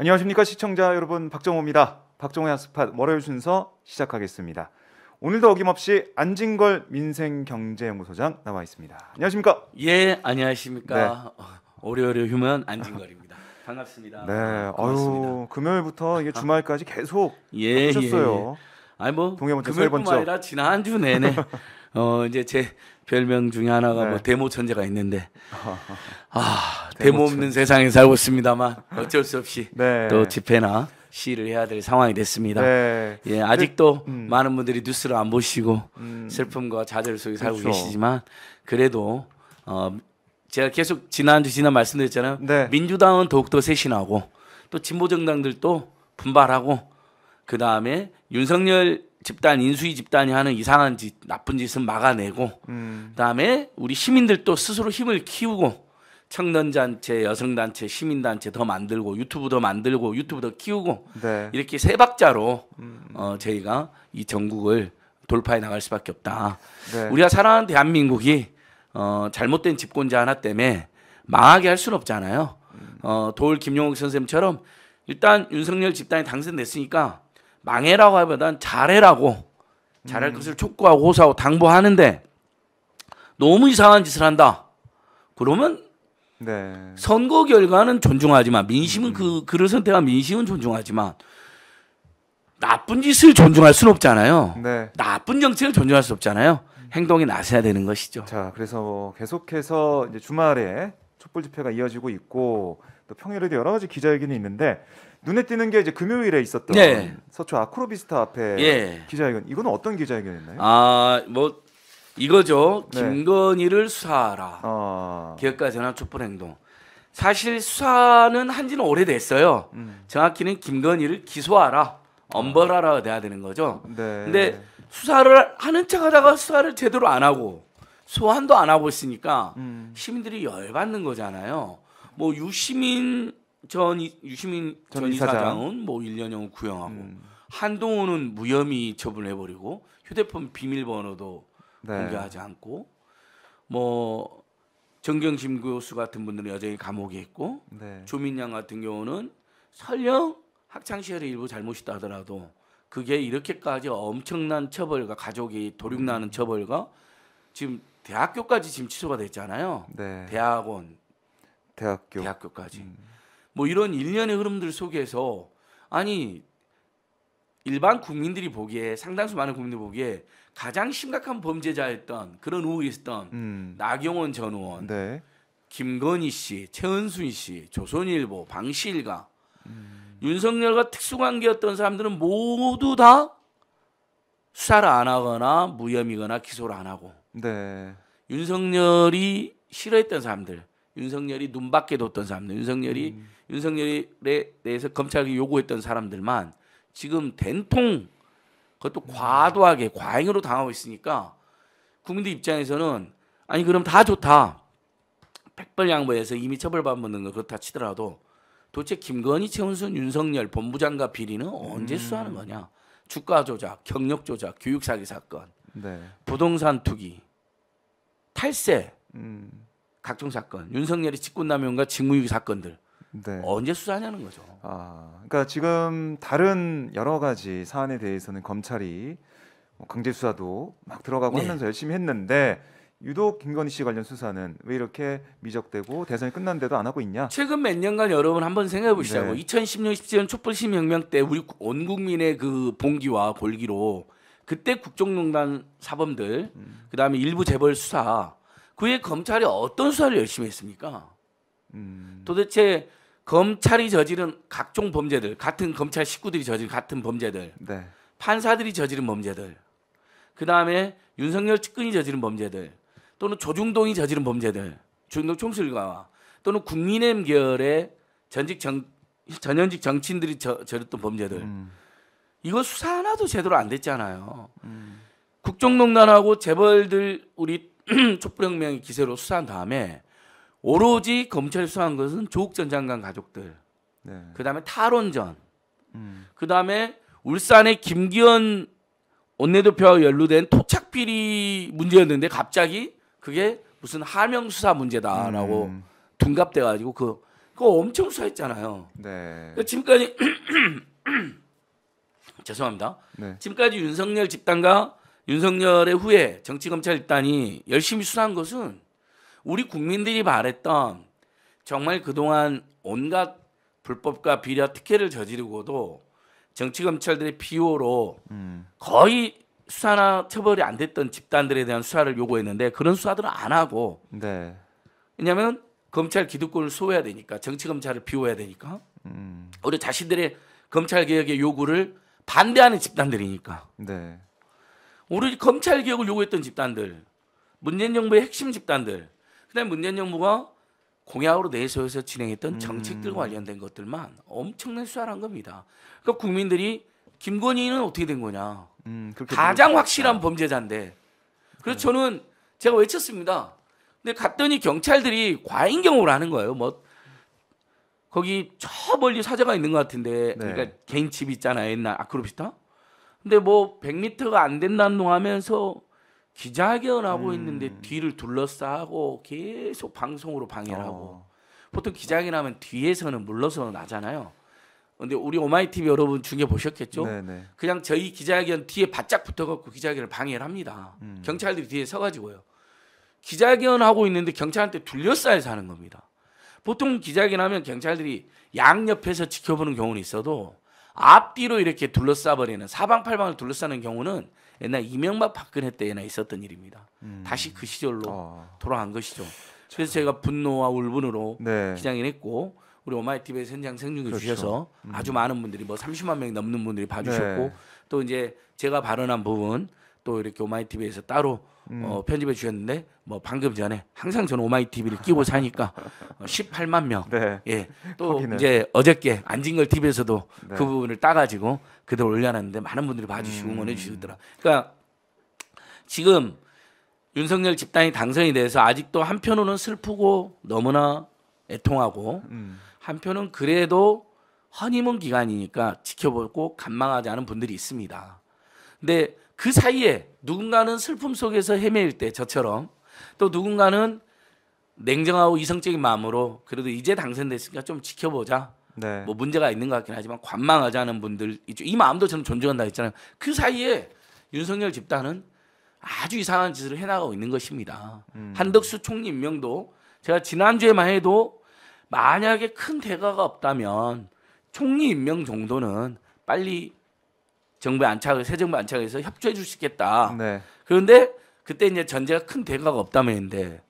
안녕하십니까 시청자 여러분 박정호입니다. 박정호의 핫스팟 월요일 순서 시작하겠습니다. 오늘도 어김없이 안진걸 민생경제연구소장 나와 있습니다. 안녕하십니까? 예, 안녕하십니까. 어, 오래오래 휴먼 안진걸입니다. 반갑습니다. 네, 고맙습니다. 아유 금요일부터 이게 주말까지 계속 예, 하셨어요. 아니 뭐 동해 서해 금요일뿐만. 아니라 지난 주 내내 어 이제 제 별명 중에 하나가 네. 뭐 데모 천재가 있는데 아 데모 데모 없는 세상에 살고 있습니다만 어쩔 수 없이 네. 또 집회나 시위를 해야 될 상황이 됐습니다. 네. 예, 아직도 음. 많은 분들이 뉴스를 안 보시고 음, 슬픔과 좌절 속에 살고 그렇죠. 계시지만 그래도 어 제가 계속 지난주 지난 말씀드렸잖아요. 네. 민주당은 더욱더 쇄신하고 또 진보 정당들도 분발하고 그 다음에 윤석열 집단 인수위 집단이 하는 이상한 짓 나쁜 짓은 막아내고 음, 그다음에 우리 시민들도 스스로 힘을 키우고 청년단체, 여성단체, 시민단체 더 만들고 유튜브 더 만들고 유튜브 더 키우고 네. 이렇게 세 박자로 음, 어, 저희가 이 전국을 돌파해 나갈 수밖에 없다. 네. 우리가 살아가는 대한민국이 어, 잘못된 집권자 하나 때문에 망하게 할 수는 없잖아요. 어, 도울 김용옥 선생님처럼 일단 윤석열 집단이 당선됐으니까 망해라고 하기보단 잘해라고 잘할 것을 촉구하고 호소하고 당부하는데 너무 이상한 짓을 한다. 그러면 네. 선거 결과는 존중하지만 민심은 그 그를 선택한 민심은 존중하지만 나쁜 짓을 존중할 수는 없잖아요. 네. 나쁜 정책을 존중할 수 없잖아요. 행동에 나서야 되는 것이죠. 자, 그래서 계속해서 이제 주말에 촛불 집회가 이어지고 있고 또 평일에도 여러 가지 기자회견이 있는데 눈에 띄는 게 이제 금요일에 있었던 네. 서초 아크로비스타 앞에 예. 기자회견. 이거는 어떤 기자회견이었나요? 아, 뭐 이거죠. 네. 김건희를 수사하라. 어. 기업가 전환 촛불 행동. 사실 수사는 한지는 오래됐어요. 음. 정확히는 김건희를 기소하라. 엄벌하라 돼야 되는 거죠. 네. 근데 수사를 하는 척하다가 수사를 제대로 안 하고 소환도 안 하고 있으니까 음. 시민들이 열받는 거잖아요. 뭐 유시민 전 이- 유시민 전전 이사장. 이사장은 뭐 1년형 구형하고 음. 한동훈은 무혐의 처분해 버리고 휴대폰 비밀번호도 네. 공개하지 않고 뭐 정경심 교수 같은 분들은 여전히 감옥에 있고 네. 조민양 같은 경우는 설령 학창 시절에 일부 잘못이 다 하더라도 그게 이렇게까지 엄청난 처벌과 가족이 도륙나는 처벌과 지금 대학교까지 지금 취소가 됐잖아요. 네. 대학원, 대학교. 대학교까지. 음. 뭐 이런 일련의 흐름들 속에서 아니 일반 국민들이 보기에 상당수 많은 국민들이 보기에 가장 심각한 범죄자였던 그런 의혹이 있었던 음. 나경원 전 의원, 네. 김건희 씨, 최은순 씨, 조선일보, 방실가, 음. 윤석열과 특수관계였던 사람들은 모두 다 수사를 안 하거나 무혐의거나 기소를 안 하고 네. 윤석열이 싫어했던 사람들, 윤석열이 눈밖에 뒀던 사람들, 윤석열이 음. 윤석열에 대해서 검찰이 요구했던 사람들만 지금 된통 그것도 음. 과도하게 과잉으로 당하고 있으니까 국민들 입장에서는 아니 그럼 다 좋다. 백벌 양보해서 이미 처벌받는 거 그렇다 치더라도 도대체 김건희, 최은순, 윤석열 본부장과 비리는 언제 음. 수사하는 거냐? 주가 조작, 경력 조작, 교육 사기 사건, 네. 부동산 투기, 탈세, 음. 각종 사건, 윤석열이 직권남용과 직무유기 사건들 네. 언제 수사하냐는 거죠. 아, 그러니까 지금 다른 여러 가지 사안에 대해서는 검찰이 뭐 강제 수사도 막 들어가고 네. 하면서 열심히 했는데 유독 김건희 씨 관련 수사는 왜 이렇게 미적되고 대선이 끝났는데도 안 하고 있냐? 최근 몇 년간 여러분 한번 생각해 보시자고. 네. 2010년 17년 촛불 시민혁명 때 우리 온 국민의 그 봉기와 골기로 그때 국정농단 사범들 그다음에 일부 재벌 수사 그에 검찰이 어떤 수사를 열심히 했습니까? 음. 도대체 검찰이 저지른 각종 범죄들 같은 검찰 식구들이 저지른 같은 범죄들 네. 판사들이 저지른 범죄들, 그 다음에 윤석열 측근이 저지른 범죄들, 또는 조중동이 저지른 범죄들, 조중동 총수일가와 또는 국민의힘 계열의 전직 정, 전현직 정치인들이 저, 저렸던 범죄들, 음. 이거 수사 하나도 제대로 안 됐잖아요. 음. 국정농단하고 재벌들 우리 촛불혁명의 기세로 수사한 다음에 오로지 검찰이 수사한 것은 조국 전 장관 가족들, 네. 그 다음에 탈원전, 음. 그 다음에 울산의 김기현 원내대표와 연루된 토착 비리 문제였는데 갑자기 그게 무슨 하명 수사 문제다라고 음. 둔갑돼 가지고 그 그거 엄청 수사했잖아요. 네. 지금까지 죄송합니다. 네. 지금까지 윤석열 집단과 윤석열의 후에 정치검찰 집단이 열심히 수사한 것은 우리 국민들이 바랬던 정말 그동안 온갖 불법과 비리 특혜를 저지르고도 정치검찰들의 비호로 음. 거의 수사나 처벌이 안 됐던 집단들에 대한 수사를 요구했는데 그런 수사들은 안 하고 네. 왜냐하면 검찰 기득권을 소유해야 되니까 정치 검찰을 비워야 되니까 음. 우리 자신들의 검찰 개혁의 요구를 반대하는 집단들이니까 네. 우리 검찰 개혁을 요구했던 집단들 문재인 정부의 핵심 집단들 그다음에 문재인 정부가 공약으로 내세워서 진행했던 음. 정책들과 관련된 것들만 엄청난 수사를 한 겁니다. 그러니까 국민들이 김건희는 어떻게 된 거냐 음. 가장 확실한 것 범죄자인데 그래서 저는 제가 외쳤습니다. 근데 갔더니 경찰들이 과잉 경호를 하는 거예요. 뭐 거기 저 멀리 사자가 있는 것 같은데 네. 그러니까 개인 집 있잖아요 옛날 아크로비스타. 근데 뭐 100m가 안 된다는 동 하면서 기자회견하고 음. 있는데 뒤를 둘러싸고 계속 방송으로 방해를 하고 어. 보통 기자회견하면 뒤에서는 물러서 나잖아요. 근데 우리 오마이 TV 여러분 중에 보셨겠죠? 네, 네. 그냥 저희 기자회견 뒤에 바짝 붙어갖고 기자회견을 방해를 합니다. 음. 경찰들이 뒤에 서가지고요. 기자회견 하고 있는데 경찰한테 둘러싸여서 하는 겁니다. 보통 기자회견 하면 경찰들이 양옆에서 지켜보는 경우는 있어도 앞뒤로 이렇게 둘러싸버리는 사방팔방을 둘러싸는 경우는 옛날 이명박 박근혜 때에나 있었던 일입니다. 음. 다시 그 시절로 어. 돌아간 것이죠. 그래서 제가 분노와 울분으로 네. 기장했고 우리 오마이 TV에서 현장 생중계 그렇죠. 주셔서 음. 아주 많은 분들이 뭐 30만 명이 넘는 분들이 봐주셨고 네. 또 이제 제가 발언한 부분 또 이렇게 오마이 TV에서 따로 음. 어, 편집해 주셨는데 뭐 방금 전에 항상 저는 오마이 TV를 끼고 사니까 어, 18만 명. 네. 예. 또 확인을. 이제 어저께 안진걸 TV에서도 네. 그 부분을 따가지고 그대로 올려놨는데 많은 분들이 봐주시고 음. 응원해 주시더라. 그러니까 지금 윤석열 집단이 당선이 돼서 아직도 한편으로는 슬프고 너무나 애통하고 음. 한편은 그래도 허니문 기간이니까 지켜보고 관망하자는 분들이 있습니다. 근데 그 사이에 누군가는 슬픔 속에서 헤매일 때 저처럼 또 누군가는 냉정하고 이성적인 마음으로 그래도 이제 당선됐으니까 좀 지켜보자. 네. 뭐 문제가 있는 것 같긴 하지만 관망하자는 분들 있죠. 이 마음도 저는 존중한다 했잖아요. 그 사이에 윤석열 집단은 아주 이상한 짓을 해나가고 있는 것입니다. 음. 한덕수 총리 임명도 제가 지난주에만 해도 만약에 큰 대가가 없다면 총리 임명 정도는 빨리 정부에 안착을 새 정부에 안착해서 협조해 줄 수 있겠다. 네. 그런데 그때 이제 전제가 큰 대가가 없다면인데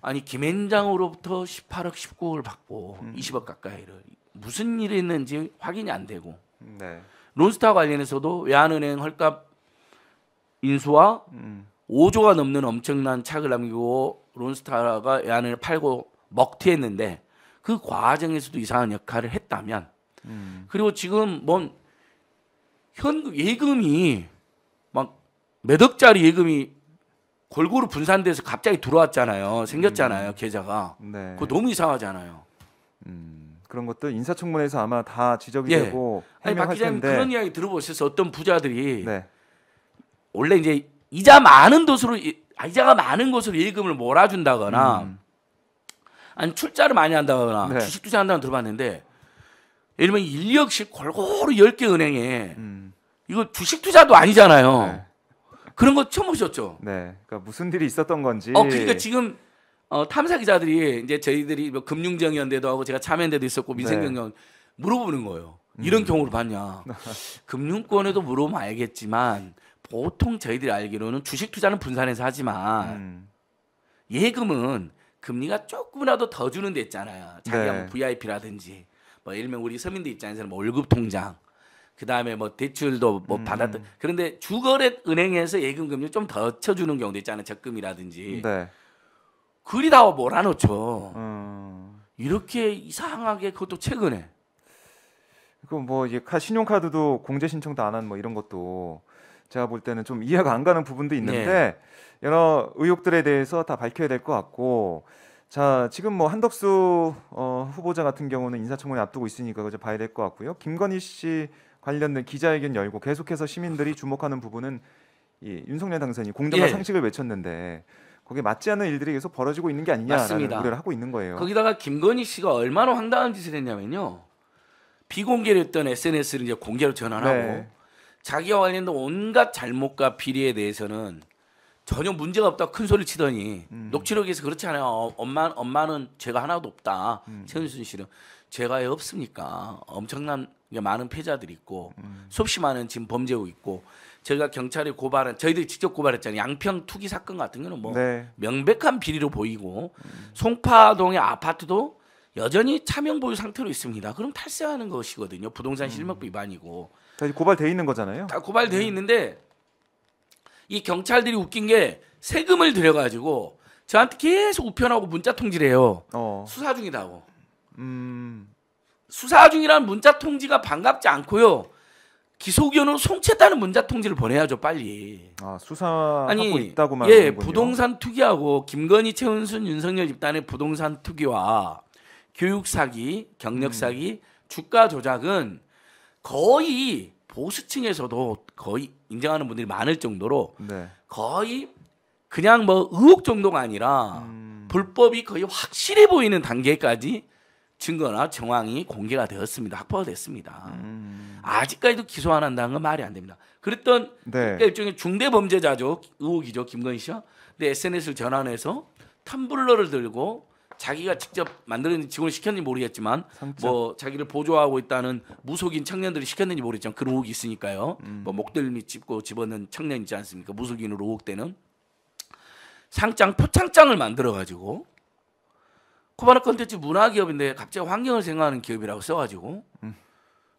아니 김앤장으로부터 18억 19억을 받고 음. 20억 가까이를 무슨 일이 있는지 확인이 안 되고 네. 론스타 관련해서도 외환은행 헐값 인수와 음. 5조가 넘는 엄청난 차익을 남기고 론스타가 외환을 팔고 먹튀했는데 그 과정에서도 이상한 역할을 했다면 음. 그리고 지금 뭔 현 예금이 막 몇 억짜리 예금이 골고루 분산돼서 갑자기 들어왔잖아요. 생겼잖아요. 계좌가. 네. 그거 너무 이상하잖아요. 음. 그런 것도 인사청문회에서 아마 다 지적이 예. 되고 아니 박 기자님 텐데. 그런 이야기 들어보셔서 어떤 부자들이 네. 원래 이제 이자 많은 이- 아, 이자가 많은 곳으로 예금을 몰아준다거나 음. 아니 출자를 많이 한다거나 네. 주식 투자한다고 들어봤는데 예를 들면 1, 2억씩 골고루 10개 은행에 음. 이거 주식 투자도 아니잖아요. 네. 그런 거 처음 보셨죠? 네. 그러니까 무슨 일이 있었던 건지. 어, 그러니까 지금 어, 탐사 기자들이 이제 저희들이 뭐 금융정연대도 하고 제가 참여연대도 있었고 네. 민생경영 물어보는 거예요. 음. 이런 경우를 봤냐? 금융권에도 물어보면 알겠지만 보통 저희들이 알기로는 주식 투자는 분산해서 하지만 음. 예금은 금리가 조금이라도 더 주는 데 있잖아요. 자기가 네. 뭐 VIP라든지 뭐 예를 들면 우리 서민들 입장에서는 뭐 월급 통장 그 다음에 뭐 대출도 뭐 음. 받았던 그런데 주거래 은행에서 예금 금리 좀 더 쳐주는 경우도 있잖아요. 적금이라든지 네. 그리 다 몰아놓죠. 음. 이렇게 이상하게 그것도 최근에 그뭐 이게 카 신용카드도 공제 신청도 안 한 뭐 이런 것도 제가 볼 때는 좀 이해가 안 가는 부분도 있는데 네. 여러 의혹들에 대해서 다 밝혀야 될 것 같고 자 지금 뭐 한덕수 어, 후보자 같은 경우는 인사청문회 앞두고 있으니까 그저 봐야 될 것 같고요 김건희 씨 관련된 기자회견 열고 계속해서 시민들이 주목하는 부분은 이 윤석열 당선이 공정과 예. 상식을 외쳤는데 거기에 맞지 않는 일들이 계속 벌어지고 있는 게 아니냐라는 맞습니다. 우려를 하고 있는 거예요. 거기다가 김건희 씨가 얼마나 황당한 짓을 했냐면요. 비공개로 했던 SNS를 이제 공개로 전환하고 네. 자기와 관련된 온갖 잘못과 비리에 대해서는 전혀 문제가 없다 큰 소리 치더니 음. 녹취록에서 그렇지 않아요. 어, 엄마 엄마는 죄가 하나도 없다. 음. 최은순 씨는 왜 없습니까? 엄청난 게 많은 패자들이 있고 음. 수없이 많은 지금 범죄고 있고 저희가 경찰에 고발한 저희들이 직접 고발했잖아요. 양평 투기 사건 같은 경우는 뭐 네. 명백한 비리로 보이고 송파동의 아파트도 여전히 차명 보유 상태로 있습니다. 그럼 탈세하는 것이거든요. 부동산 실명 위반이고 다 고발돼 있는 거잖아요. 다 고발돼 있는데 이 경찰들이 웃긴 게 세금을 들여가지고 저한테 계속 우편하고 문자 통지래요. 어. 수사 중이다고. 음. 수사 중이라는 문자 통지가 반갑지 않고요. 기소견으로 송치했다는 문자 통지를 보내야죠 빨리. 아, 수사하고 아니 있다고만 예 하는군요. 부동산 투기하고 김건희 최은순 윤석열 집단의 부동산 투기와 교육 사기 경력 사기 주가 조작은 거의 보수층에서도 거의 인정하는 분들이 많을 정도로 네. 거의 그냥 뭐 의혹 정도가 아니라 음. 불법이 거의 확실해 보이는 단계까지 증거나 정황이 공개가 되었습니다. 확보가 됐습니다. 음. 아직까지도 기소 안 한다는 건 말이 안 됩니다. 그랬던 네. 그러니까 일종의 중대 범죄자죠. 의혹이죠. 김건희 씨가. 근데 SNS를 전환해서 텀블러를 들고 자기가 직접 만드는 직원을 시켰는지 모르겠지만 상점. 뭐 자기를 보조하고 있다는 무속인 청년들이 시켰는지 모르겠지만 그런 의혹이 있으니까요. 음. 뭐 목덜미 짚고 집어넣는 청년 있지 않습니까? 무속인으로 의혹되는 상장 표창장을 만들어 가지고 코바나 컨텐츠 문화기업인데 갑자기 환경을 생각하는 기업이라고 써가지고 음.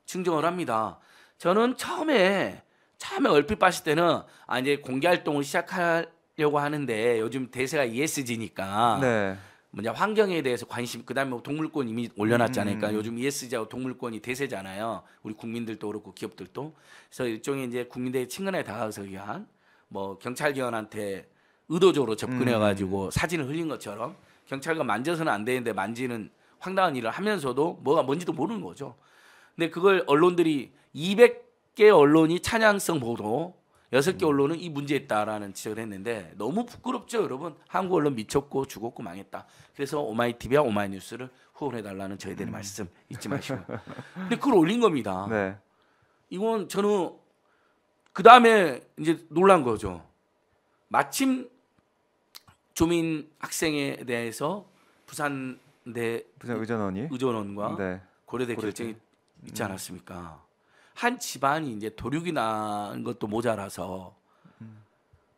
증정을 합니다. 저는 처음에 처음에 얼핏 봤을 때는 아 이제 공개 활동을 시작하려고 하는데 요즘 대세가 ESG니까 네. 뭐냐 환경에 대해서 관심 그다음에 뭐 동물권 이미 올려놨잖아요. 그러니까 음. 요즘 ESG하고 동물권이 대세잖아요. 우리 국민들도 그렇고 기업들도 그래서 일종의 이제 국민들의 친근하게 다가서기 위한 뭐 경찰기관한테 의도적으로 접근해가지고 사진을 흘린 것처럼 경찰관 만져서는 안 되는데 만지는 황당한 일을 하면서도 뭐가 뭔지도 모르는 거죠. 근데 그걸 언론들이 200개 언론이 찬양성 보도 여섯 개 언론은 이 문제 있다라는 지적을 했는데 너무 부끄럽죠, 여러분. 한국 언론 미쳤고 죽었고 망했다. 그래서 오마이티비와 오마이뉴스를 후원해 달라는 저희들의 말씀 잊지 마시고. 근데 그걸 올린 겁니다. 네. 이건 저는 그 다음에 이제 놀란 거죠. 마침 조민 학생에 대해서 부산대 부산 의전원이. 의전원과 네. 고려대 고려대. 결정이 있지 않았습니까? 한 집안이 이제 도륙이 난 것도 모자라서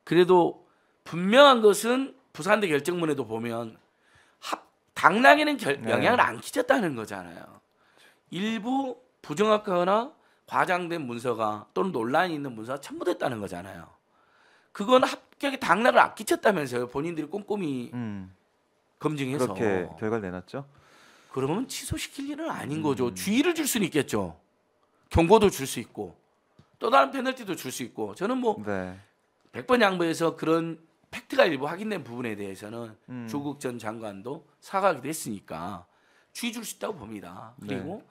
그래도 분명한 것은 부산대 결정문에도 보면 합 당락에는 결, 네. 영향을 안 끼쳤다는 거잖아요. 일부 부정확하거나 과장된 문서가 또는 논란이 있는 문서가 첨부됐다는 거잖아요. 그건 합 격에 당락을 안 끼쳤다면서요. 본인들이 꼼꼼히 음. 검증해서 그렇게 결과를 내놨죠. 그러면 취소시킬 일은 아닌 음. 거죠. 주의를 줄 수는 있겠죠. 경고도 줄 수 있고 또 다른 페널티도 줄 수 있고 저는 뭐 네. 100번 양보해서 그런 팩트가 일부 확인된 부분에 대해서는 음. 조국 전 장관도 사과하기도 했으니까 주의 줄 수 있다고 봅니다. 그리고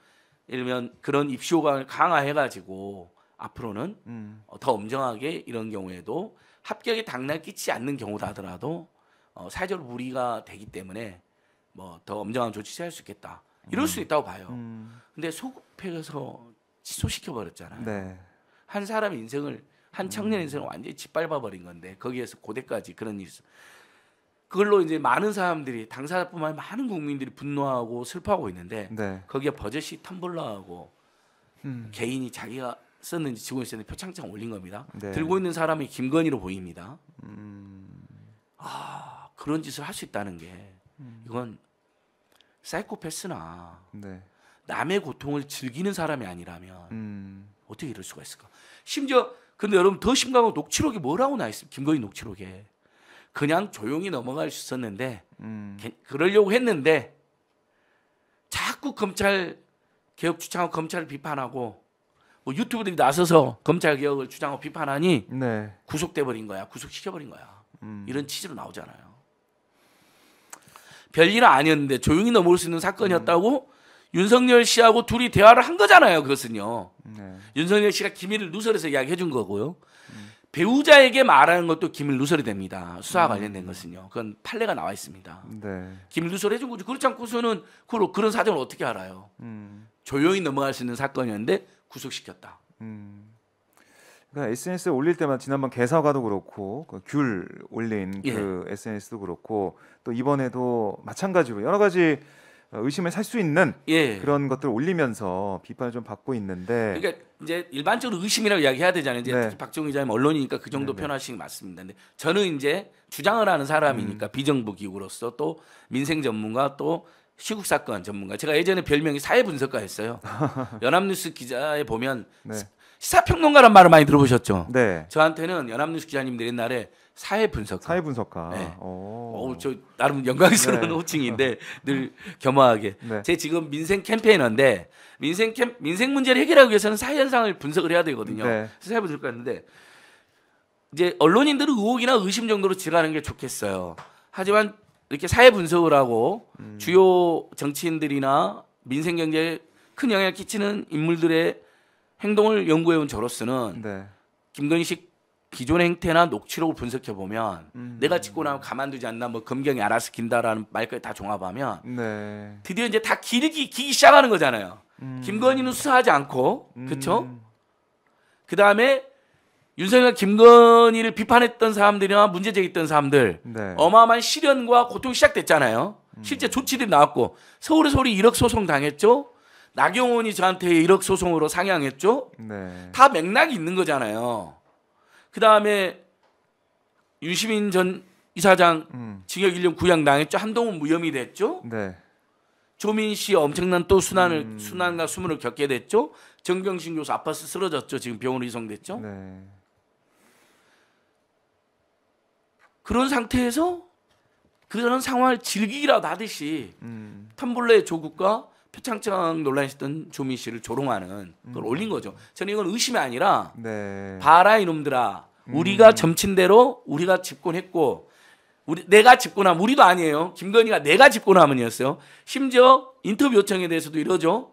네. 예를 들면 그런 입시 호강을 강화해 가지고 앞으로는 음. 어, 더 엄정하게 이런 경우에도 합격에 당락 끼치지 않는 경우다 하더라도 어, 사회적으로 무리가 되기 때문에 뭐 더 엄정한 조치 취할 수 있겠다. 이럴 수 있다고 봐요. 음. 근데 소급해서 취소시켜 버렸잖아요. 네. 한 사람 인생을 한 청년 인생을 완전히 짓밟아 버린 건데 거기에서 고대까지 그런 일이 있어. 그걸로 이제 많은 사람들이 당사자뿐만 아니라 많은 국민들이 분노하고 슬퍼하고 있는데 네. 거기에 버젓이 텀블러하고 음. 개인이 자기가 썼는지 지고 있었는지 표창장 올린 겁니다. 네. 들고 있는 사람이 김건희로 보입니다. 음. 아 그런 짓을 할 수 있다는 게 이건 사이코패스나 네. 남의 고통을 즐기는 사람이 아니라면 음. 어떻게 이럴 수가 있을까? 심지어 근데 여러분 더 심각한 건 녹취록이 뭐라고 나 있습니까? 김건희 녹취록에 그냥 조용히 넘어갈 수 있었는데 음. 개- 그러려고 했는데 자꾸 검찰 개혁 주장하고 검찰을 비판하고 뭐 유튜브들이 나서서 검찰 개혁을 주장하고 비판하니 네. 구속돼 버린 거야. 구속시켜 버린 거야. 음. 이런 취지로 나오잖아요. 별일은 아니었는데 조용히 넘어올 수 있는 사건이었다고 윤석열 씨하고 둘이 대화를 한 거잖아요. 그것은요. 네. 윤석열 씨가 기밀을 누설해서 이야기해 준 거고요. 배우자에게 말하는 것도 기밀 누설이 됩니다. 음. 수사와 관련된 것은요. 그건 판례가 나와 있습니다. 네. 기밀 누설 해 준 거죠. 그렇지 않고서는 그런 사정을 어떻게 알아요? 음. 조용히 넘어갈 수 있는 사건이었는데 구속시켰다. 음. 그러니까 SNS에 올릴 때만 지난번 개사과도 그렇고 그 귤 올린 예. 그 SNS도 그렇고 또 이번에도 마찬가지로 여러 가지 어, 의심을 살 수 있는 예. 그런 것들 을 올리면서 비판을 좀 받고 있는데 그러니까 이제 일반적으로 의심이라고 이야기해야 되잖아요. 이제 네. 박정희 기자님 언론이니까 그 정도 네, 네. 표현하시는 게 맞습니다. 근데 저는 이제 주장을 하는 사람이니까 비정부 기구로서 또 민생 전문가 또 시국 사건 전문가. 제가 예전에 별명이 사회 분석가였어요. 연합뉴스 기자에 보면 네. 시사평론가란 말을 많이 들어보셨죠. 네. 저한테는 연합뉴스 기자님들 옛날에 사회 분석가. 사회 분석가. 네. 오. 어우 저 나름 영광스러운 네. 호칭인데 늘 겸허하게. 네. 제 지금 민생 캠페이너인데 민생 캠 민생 문제를 해결하기 위해서는 사회 현상을 분석을 해야 되거든요. 네. 사회 분석가였는데 이제 언론인들은 의혹이나 의심 정도로 지나가는 게 좋겠어요. 하지만 이렇게 사회 분석을 하고 음. 주요 정치인들이나 민생 경제에 큰 영향을 끼치는 인물들의 행동을 연구해 온 저로서는 네. 김건희식 기존의 행태나 녹취록을 분석해 보면 음. 내가 찍고 나면 가만두지 않나 뭐 검경이 알아서 긴다라는 말까지 다 종합하면 네. 드디어 이제 다 길기 기기 시작하는 거잖아요. 음. 김건희는 수사하지 않고 음. 그렇죠? 그 다음에 윤석열 김건희를 비판했던 사람들이나 문제 제기했던 사람들 네. 어마어마한 시련과 고통이 시작됐잖아요. 실제 조치들이 나왔고 서울의 서울이 1억 소송 당했죠. 나경원이 저한테 1억 소송으로 상향했죠. 네. 다 맥락이 있는 거잖아요. 그 다음에 윤시민 전 이사장 음. 징역 1년 구형 당했죠. 한동훈 무혐의 됐죠. 네. 조민 씨 엄청난 또 순환을 음. 순환과 수문을 겪게 됐죠. 정경심 교수 아파서 쓰러졌죠. 지금 병원으로 이송됐죠. 네. 그런 상태에서 그런 상황을 즐기기라도 하듯이 음. 텀블러의 조국과 표창장 논란이 있었던 조민 씨를 조롱하는 그걸 올린 거죠. 저는 이건 의심이 아니라 네. 봐라 이놈들아. 우리가 점친 대로 우리가 집권했고 우리 내가 집권하면 우리도 아니에요. 김건희가 내가 집권하면이었어요. 심지어 인터뷰 요청에 대해서도 이러죠.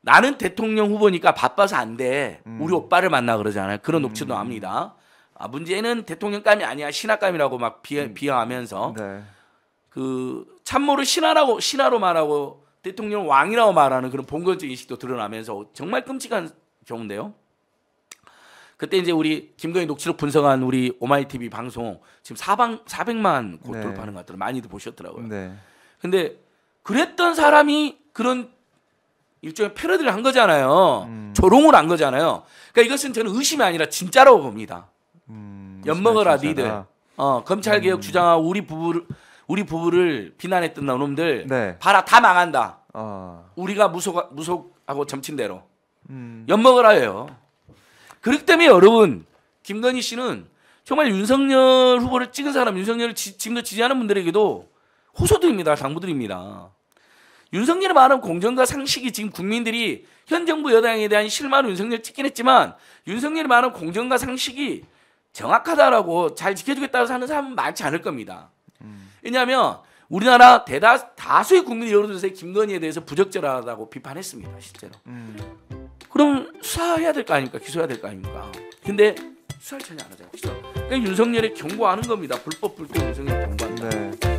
나는 대통령 후보니까 바빠서 안 돼. 우리 오빠를 만나 그러잖아요. 그런 녹취도 나옵니다. 아, 문제는 대통령감이 아니야 신하감이라고 막 비하, 비하하면서 네. 그 참모를 신하라고 신하로 말하고 대통령 왕이라고 말하는 그런 봉건적 인식도 드러나면서 정말 끔찍한 경우인데요. 그때 이제 우리 김건희 녹취록 분석한 우리 오마이 TV 방송 지금 4방 400만 곧 네. 돌파하는 것 같더라고요. 많이들 보셨더라고요. 네. 근데 그랬던 사람이 그런 일종의 패러디를 한 거잖아요. 음. 조롱을 한 거잖아요. 그러니까 이것은 저는 의심이 아니라 진짜라고 봅니다. 음. 엿먹어라. 니들. 어, 검찰 개혁 주장하고 우리 부부를 우리 부부를 비난했던 놈들 네. 봐라 다 망한다. 아. 우리가 무속 무속하고 점친 대로 음. 엿먹으라예요. 그렇기 때문에 여러분 김건희 씨는 정말 윤석열 후보를 찍은 사람, 윤석열을 지, 지금도 지지하는 분들에게도 호소드립니다, 당부드립니다. 윤석열의 말은 공정과 상식이 지금 국민들이 현 정부 여당에 대한 실망을 윤석열 찍긴 했지만 윤석열의 말은 공정과 상식이 정확하다라고 잘 지켜주겠다고 하는 사람은 많지 않을 겁니다. 왜냐하면 우리나라 대다 다수의 국민 여론조사에 김건희에 대해서 부적절하다고 비판했습니다, 실제로. 음. 그럼 수사해야 될 거 아닙니까? 기소해야 될 거 아닙니까? 근데 수사를 전혀 안 하잖아요. 그죠? 그러니까 윤석열이 경고하는 겁니다. 불법 불법 윤석열 경고한다. 네.